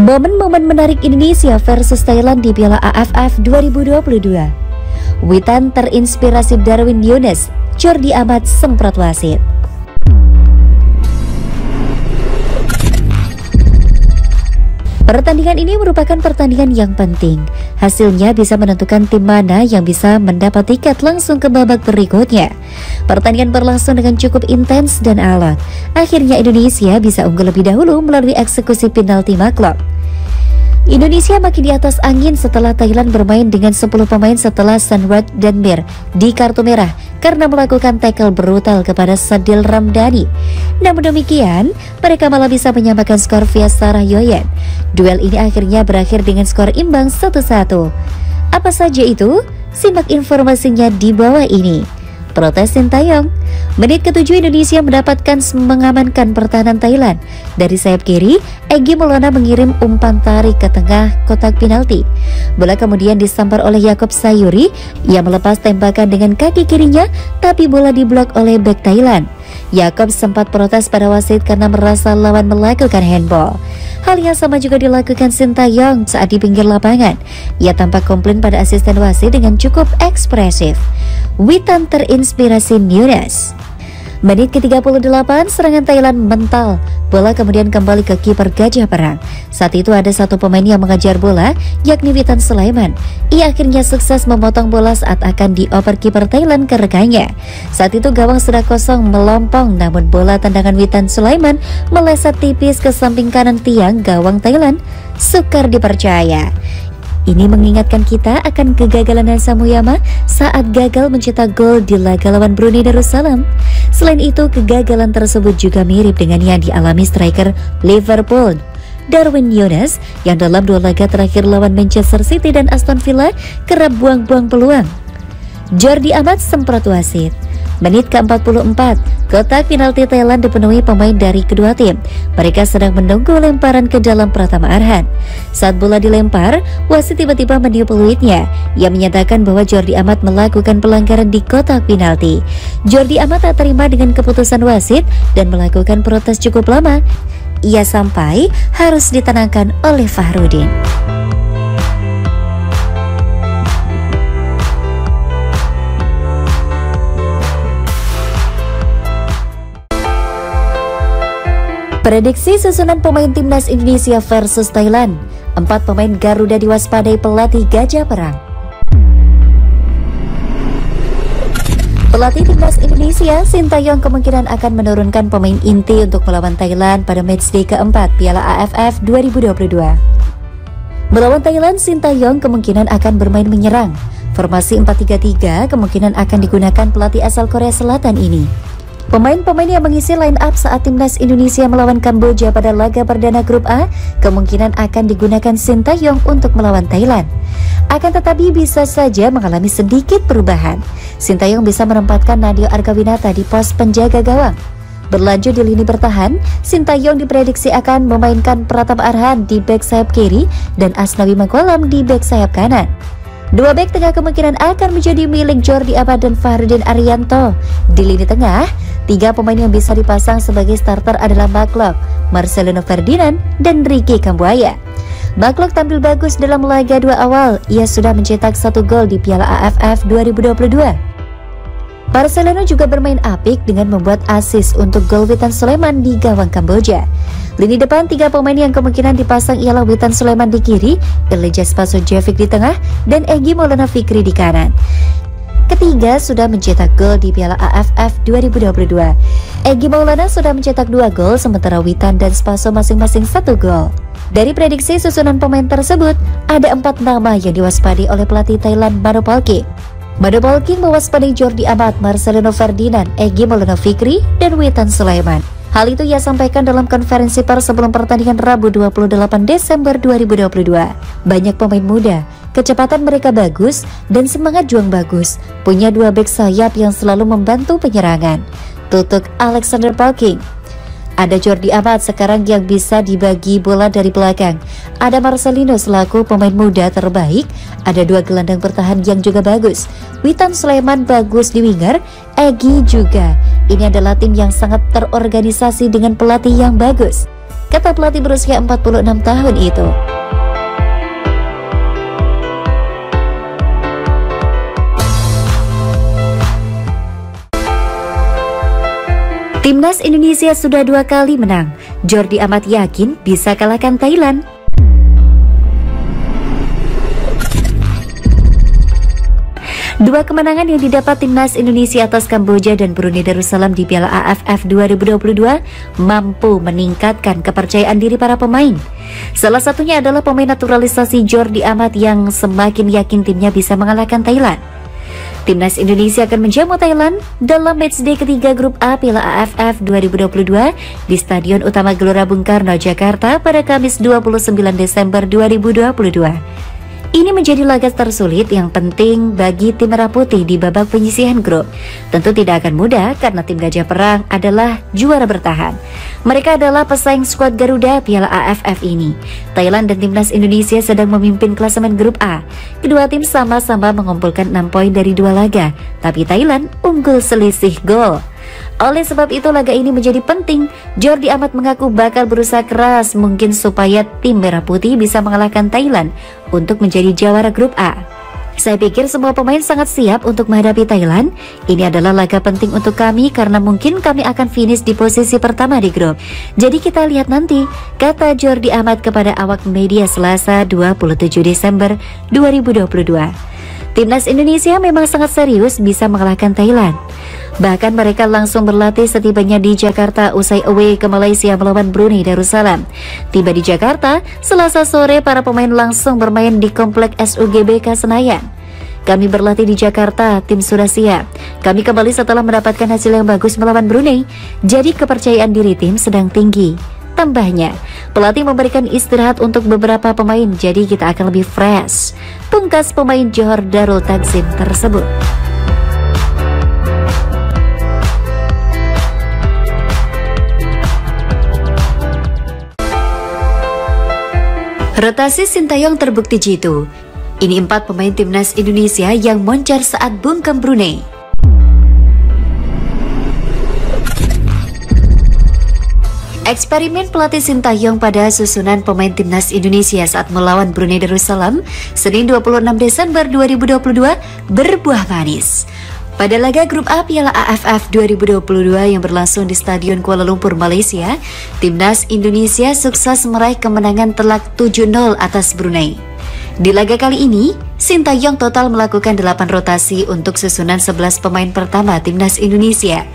Momen-momen menarik Indonesia versus Thailand di Piala AFF 2022. Witan terinspirasi Darwin Yunus, Jordi Amat semprot wasit. Pertandingan ini merupakan pertandingan yang penting. Hasilnya bisa menentukan tim mana yang bisa mendapat tiket langsung ke babak berikutnya. Pertandingan berlangsung dengan cukup intens dan alot. Akhirnya Indonesia bisa unggul lebih dahulu melalui eksekusi penalti maklok. Indonesia makin di atas angin setelah Thailand bermain dengan 10 pemain setelah Sanrad dan Mir di kartu merah karena melakukan tackle brutal kepada Sadil Ramdhani. Namun demikian, mereka malah bisa menyamakan skor via Sarah Yoyen. Duel ini akhirnya berakhir dengan skor imbang 1-1. Apa saja itu? Simak informasinya di bawah ini protes Sintayong. Menit ketujuh Indonesia mendapatkan mengamankan pertahanan Thailand. Dari sayap kiri, Egi Maulana mengirim umpan tarik ke tengah kotak penalti. Bola kemudian disampar oleh Yakob Sayuri yang melepas tembakan dengan kaki kirinya, tapi bola diblok oleh bek Thailand. Yakob sempat protes pada wasit karena merasa lawan melakukan handball. Hal yang sama juga dilakukan Sintayong saat di pinggir lapangan. Ia tampak komplain pada asisten wasit dengan cukup ekspresif. Witan terinspirasi Nunes. Menit ke-38, serangan Thailand mental. Bola kemudian kembali ke kiper Gajah Perang. Saat itu ada satu pemain yang mengejar bola, yakni Witan Sulaiman. Ia akhirnya sukses memotong bola saat akan dioper kiper Thailand ke rekannya. Saat itu gawang sudah kosong melompong, namun bola tendangan Witan Sulaiman meleset tipis ke samping kanan tiang gawang Thailand. Sukar dipercaya. Ini mengingatkan kita akan kegagalan Hansa Muyama saat gagal mencetak gol di laga lawan Brunei Darussalam. Selain itu, kegagalan tersebut juga mirip dengan yang dialami striker Liverpool Darwin Nunes yang dalam dua laga terakhir lawan Manchester City dan Aston Villa kerap buang-buang peluang. Jordi Amat semprot wasit. Menit ke-44, kotak penalti Thailand dipenuhi pemain dari kedua tim. Mereka sedang menunggu lemparan ke dalam Pratama Arhan. Saat bola dilempar, wasit tiba-tiba meniup peluitnya. Ia menyatakan bahwa Jordi Amat melakukan pelanggaran di kotak penalti. Jordi Amat tak terima dengan keputusan wasit dan melakukan protes cukup lama. Ia sampai harus ditenangkan oleh Fahrudin. Prediksi susunan pemain timnas Indonesia versus Thailand. Empat pemain Garuda diwaspadai pelatih Gajah Perang. Pelatih timnas Indonesia, Sintayong kemungkinan akan menurunkan pemain inti untuk melawan Thailand pada matchday keempat Piala AFF 2022. Melawan Thailand, Sintayong kemungkinan akan bermain menyerang. Formasi 4-3-3 kemungkinan akan digunakan pelatih asal Korea Selatan ini. Pemain-pemain yang mengisi line up saat timnas Indonesia melawan Kamboja pada laga perdana grup A kemungkinan akan digunakan Sintayong untuk melawan Thailand. Akan tetapi bisa saja mengalami sedikit perubahan. Sintayong bisa menempatkan Nadio Argawinata di pos penjaga gawang. Berlanjut di lini bertahan, Sintayong diprediksi akan memainkan Pratama Arhan di back sayap kiri dan Asnawi Magwalam di back sayap kanan. Dua back tengah kemungkinan akan menjadi milik Jordi Abad dan Fahrudin Arianto. Di lini tengah, tiga pemain yang bisa dipasang sebagai starter adalah Baklok, Marcelino Ferdinand, dan Ricky Kambuaya. Baklok tampil bagus dalam laga dua awal. Ia sudah mencetak satu gol di Piala AFF 2022. Marcelino juga bermain apik dengan membuat assist untuk gol Witan Sulaiman di gawang Kamboja. Lini depan tiga pemain yang kemungkinan dipasang ialah Witan Sulaiman di kiri, Elijah Spasojevic di tengah, dan Egi Maulana Fikri di kanan. Ketiga sudah mencetak gol di Piala AFF 2022. Egi Maulana sudah mencetak dua gol, sementara Witan dan Spaso masing-masing satu gol. Dari prediksi susunan pemain tersebut, ada empat nama yang diwaspadi oleh pelatih Thailand Mano Mano Palki mewaspadai Jordi Amat, Marcelino Ferdinand, Egi Maulana Fikri, dan Witan Sulaiman. Hal itu ia sampaikan dalam konferensi pers sebelum pertandingan Rabu 28 Desember 2022. Banyak pemain muda, kecepatan mereka bagus dan semangat juang bagus. Punya dua back sayap yang selalu membantu penyerangan. Tutuk Alexander Parking. Ada Jordi Amat sekarang yang bisa dibagi bola dari belakang. Ada Marcelino selaku pemain muda terbaik. Ada dua gelandang bertahan yang juga bagus. Witan Sulaiman bagus di winger. Egi juga. Ini adalah tim yang sangat terorganisasi dengan pelatih yang bagus. kata pelatih berusia 46 tahun itu. Timnas Indonesia sudah dua kali menang. Jordi amat yakin bisa kalahkan Thailand. Dua kemenangan yang didapat timnas Indonesia atas Kamboja dan Brunei Darussalam di Piala AFF 2022 mampu meningkatkan kepercayaan diri para pemain. Salah satunya adalah pemain naturalisasi Jordi Amat yang semakin yakin timnya bisa mengalahkan Thailand. Timnas Indonesia akan menjamu Thailand dalam matchday ketiga grup A Piala AFF 2022 di Stadion Utama Gelora Bung Karno, Jakarta pada Kamis 29 Desember 2022. Ini menjadi laga tersulit yang penting bagi tim Merah Putih di babak penyisihan grup. Tentu tidak akan mudah karena tim Gajah Perang adalah juara bertahan. Mereka adalah pesaing skuad Garuda Piala AFF ini. Thailand dan timnas Indonesia sedang memimpin klasemen grup A. Kedua tim sama-sama mengumpulkan 6 poin dari dua laga, tapi Thailand unggul selisih gol. Oleh sebab itu laga ini menjadi penting. Jordi Amat mengaku bakal berusaha keras mungkin supaya tim Merah Putih bisa mengalahkan Thailand untuk menjadi jawara grup A. Saya pikir semua pemain sangat siap untuk menghadapi Thailand. Ini adalah laga penting untuk kami karena mungkin kami akan finish di posisi pertama di grup. Jadi kita lihat nanti, kata Jordi Amat kepada awak media Selasa 27 Desember 2022. Timnas Indonesia memang sangat serius bisa mengalahkan Thailand. Bahkan mereka langsung berlatih setibanya di Jakarta usai away ke Malaysia melawan Brunei Darussalam. Tiba di Jakarta, selasa sore para pemain langsung bermain di Komplek SUGBK Senayan. Kami berlatih di Jakarta, tim sudah siap. Kami kembali setelah mendapatkan hasil yang bagus melawan Brunei, jadi kepercayaan diri tim sedang tinggi. Tambahnya, pelatih memberikan istirahat untuk beberapa pemain, jadi kita akan lebih fresh. Pungkas pemain Johor Darul Takzim tersebut. Rotasi Sintayong terbukti jitu. Ini empat pemain timnas Indonesia yang moncar saat bungkam Brunei. Eksperimen pelatih Sintayong pada susunan pemain timnas Indonesia saat melawan Brunei Darussalam Senin 26 Desember 2022 berbuah manis. Pada laga grup A Piala AFF 2022 yang berlangsung di Stadion Kuala Lumpur, Malaysia, timnas Indonesia sukses meraih kemenangan telak 7-0 atas Brunei. Di laga kali ini, Sintayong total melakukan 8 rotasi untuk susunan 11 pemain pertama timnas Indonesia.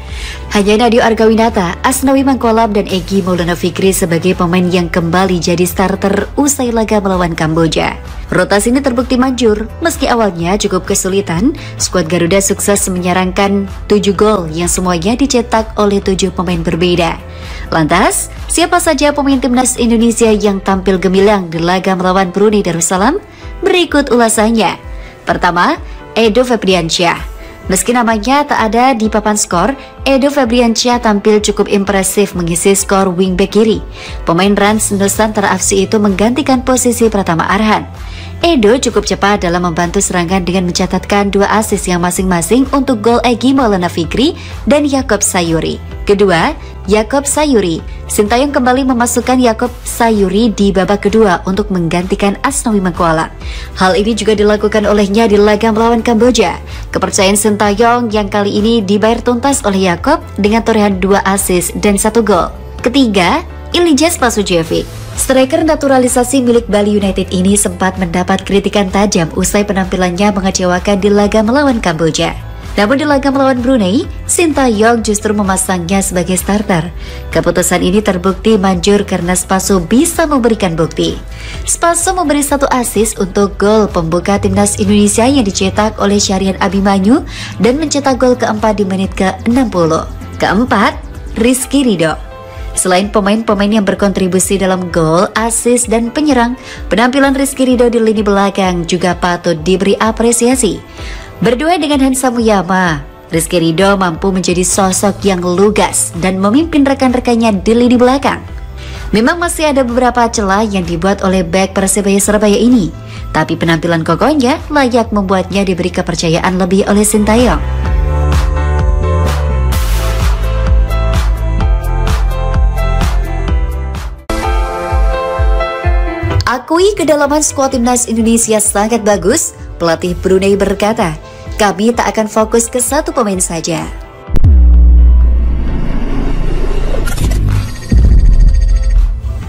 Hanya Nadio Argawinata, Asnawi Mangkolab, dan Egi Maulana Fikri sebagai pemain yang kembali jadi starter usai laga melawan Kamboja. Rotasi ini terbukti manjur, meski awalnya cukup kesulitan, skuad Garuda sukses menyerangkan 7 gol yang semuanya dicetak oleh 7 pemain berbeda. Lantas, siapa saja pemain timnas Indonesia yang tampil gemilang di laga melawan Brunei Darussalam? Berikut ulasannya. Pertama, Edo Febriansyah. Meski namanya tak ada di papan skor, Edo Febriansyah tampil cukup impresif mengisi skor wingback kiri. Pemain Rans Nusantara FC itu menggantikan posisi Pratama Arhan. Edo cukup cepat dalam membantu serangan dengan mencatatkan dua asis yang masing-masing untuk gol Egi Maulana Fikri dan Yakob Sayuri. Kedua, Yakob Sayuri. Sintayong kembali memasukkan Yakob Sayuri di babak kedua untuk menggantikan Asnawi Mangkuala. Hal ini juga dilakukan olehnya di laga melawan Kamboja. Kepercayaan Sintayong yang kali ini dibayar tuntas oleh Yakob dengan torehan dua asis dan satu gol. Ketiga, Ilijas Pasujevic. Striker naturalisasi milik Bali United ini sempat mendapat kritikan tajam usai penampilannya mengecewakan di laga melawan Kamboja. Namun di laga melawan Brunei, Sintayong justru memasangnya sebagai starter. Keputusan ini terbukti manjur karena Spaso bisa memberikan bukti. Spaso memberi satu asis untuk gol pembuka timnas Indonesia yang dicetak oleh Syarian Abimanyu dan mencetak gol keempat di menit ke-60. Keempat, Rizky Ridho. Selain pemain-pemain yang berkontribusi dalam gol, asis, dan penyerang, penampilan Rizky Ridho di lini belakang juga patut diberi apresiasi. Berdua dengan Hansa Muyama, Rizky Ridho mampu menjadi sosok yang lugas dan memimpin rekan-rekannya di lini belakang. Memang masih ada beberapa celah yang dibuat oleh back Persebaya Surabaya ini, tapi penampilan kokohnya layak membuatnya diberi kepercayaan lebih oleh Sintayong. Akui kedalaman skuad timnas Indonesia sangat bagus, pelatih Brunei berkata, kami tak akan fokus ke satu pemain saja.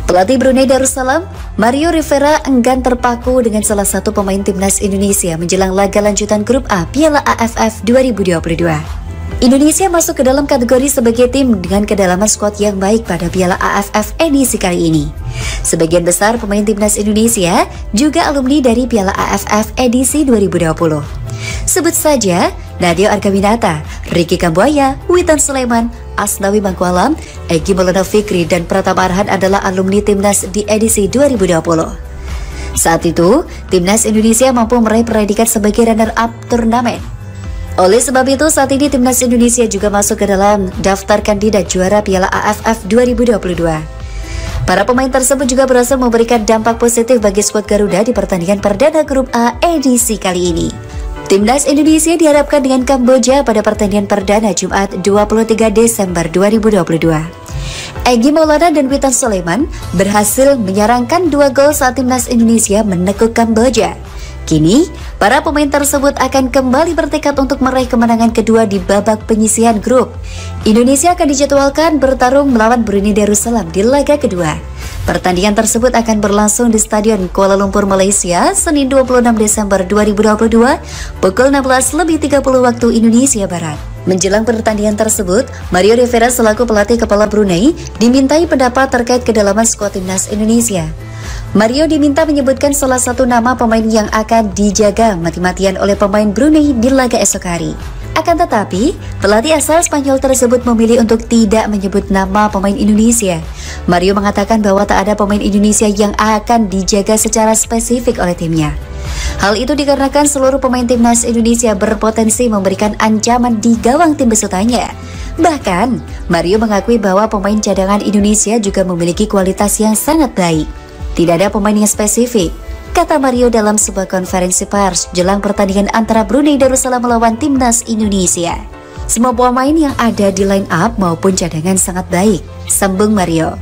Pelatih Brunei Darussalam, Mario Rivera enggan terpaku dengan salah satu pemain timnas Indonesia menjelang laga lanjutan grup A Piala AFF 2022. Indonesia masuk ke dalam kategori sebagai tim dengan kedalaman skuad yang baik pada Piala AFF edisi kali ini. Sebagian besar pemain timnas Indonesia juga alumni dari Piala AFF edisi 2020. Sebut saja Nadia Argawinata, Ricky Kambuaya, Witan Sulaiman, Asnawi Mangkualam, Egi Maulana Fikri, dan Pratama Arhan adalah alumni timnas di edisi 2020. Saat itu, timnas Indonesia mampu meraih predikat sebagai runner-up turnamen oleh sebab itu, saat ini Timnas Indonesia juga masuk ke dalam daftar kandidat juara Piala AFF 2022. Para pemain tersebut juga berhasil memberikan dampak positif bagi skuad Garuda di pertandingan perdana grup A edisi kali ini. Timnas Indonesia diharapkan dengan Kamboja pada pertandingan perdana Jumat 23 Desember 2022. Egi Maulana dan Witan Soleman berhasil menyarangkan dua gol saat timnas Indonesia menekuk Kamboja. Kini, para pemain tersebut akan kembali bertekad untuk meraih kemenangan kedua di babak penyisihan grup. Indonesia akan dijadwalkan bertarung melawan Brunei Darussalam di laga kedua. Pertandingan tersebut akan berlangsung di Stadion Kuala Lumpur, Malaysia, Senin 26 Desember 2022, pukul 16 lebih 30 waktu Indonesia Barat. Menjelang pertandingan tersebut, Mario Rivera selaku pelatih kepala Brunei dimintai pendapat terkait kedalaman skuad timnas Indonesia. Mario diminta menyebutkan salah satu nama pemain yang akan dijaga mati-matian oleh pemain Brunei di laga esok hari. Akan tetapi, pelatih asal Spanyol tersebut memilih untuk tidak menyebut nama pemain Indonesia. Mario mengatakan bahwa tak ada pemain Indonesia yang akan dijaga secara spesifik oleh timnya. Hal itu dikarenakan seluruh pemain timnas Indonesia berpotensi memberikan ancaman di gawang tim besutannya. Bahkan, Mario mengakui bahwa pemain cadangan Indonesia juga memiliki kualitas yang sangat baik. Tidak ada pemain yang spesifik, kata Mario dalam sebuah konferensi pers jelang pertandingan antara Brunei Darussalam melawan timnas Indonesia. Semua pemain yang ada di line up maupun cadangan sangat baik, sambung Mario.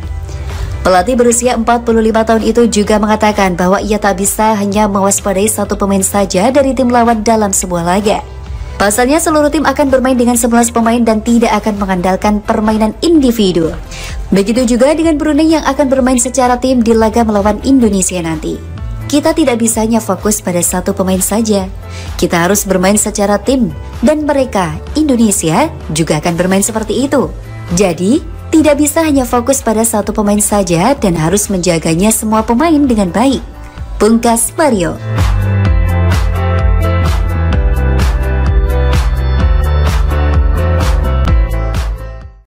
Pelatih berusia 45 tahun itu juga mengatakan bahwa ia tak bisa hanya mewaspadai satu pemain saja dari tim lawan dalam sebuah laga. Pasalnya seluruh tim akan bermain dengan 11 pemain dan tidak akan mengandalkan permainan individu. Begitu juga dengan Brunei yang akan bermain secara tim di laga melawan Indonesia nanti. Kita tidak bisa hanya fokus pada satu pemain saja. Kita harus bermain secara tim dan mereka, Indonesia, juga akan bermain seperti itu. Jadi, tidak bisa hanya fokus pada satu pemain saja dan harus menjaganya semua pemain dengan baik. Pungkas Mario